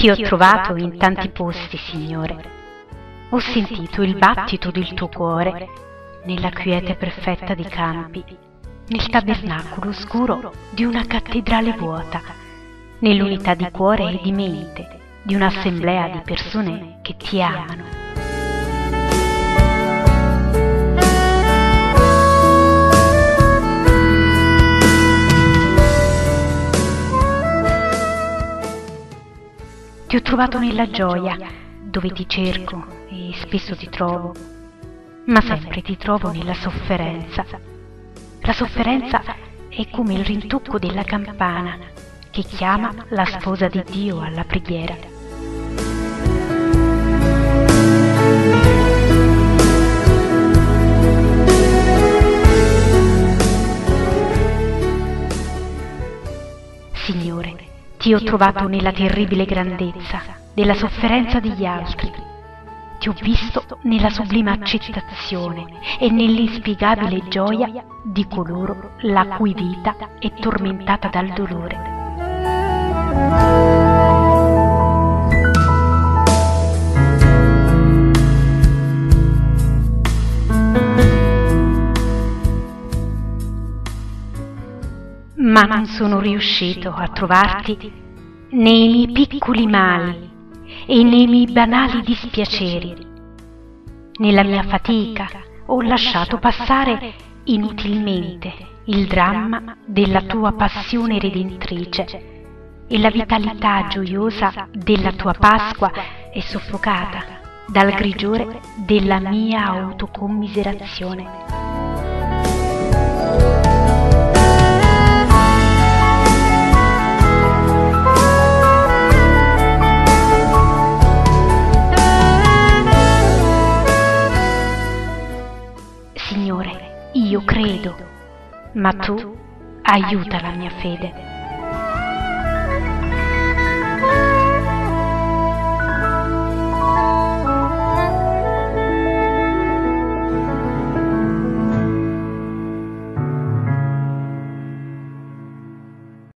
Ti ho trovato in tanti posti, Signore. Ho sentito il battito del tuo cuore nella quiete perfetta dei campi, nel tabernacolo oscuro di una cattedrale vuota, nell'unità di cuore e di mente di un'assemblea di persone che ti amano. Ti ho trovato nella gioia, dove ti cerco e spesso ti trovo, ma sempre ti trovo nella sofferenza. La sofferenza è come il rintocco della campana che chiama la sposa di Dio alla preghiera. Signore, ti ho trovato nella terribile grandezza della sofferenza degli altri. Ti ho visto nella sublime accettazione e nell'inspiegabile gioia di coloro la cui vita è tormentata dal dolore. Ma non sono riuscito a trovarti nei miei piccoli mali e nei miei banali dispiaceri. Nella mia fatica ho lasciato passare inutilmente il dramma della tua passione redentrice e la vitalità gioiosa della tua Pasqua è soffocata dal grigiore della mia autocommiserazione. Signore, io credo, ma tu aiuta la mia fede.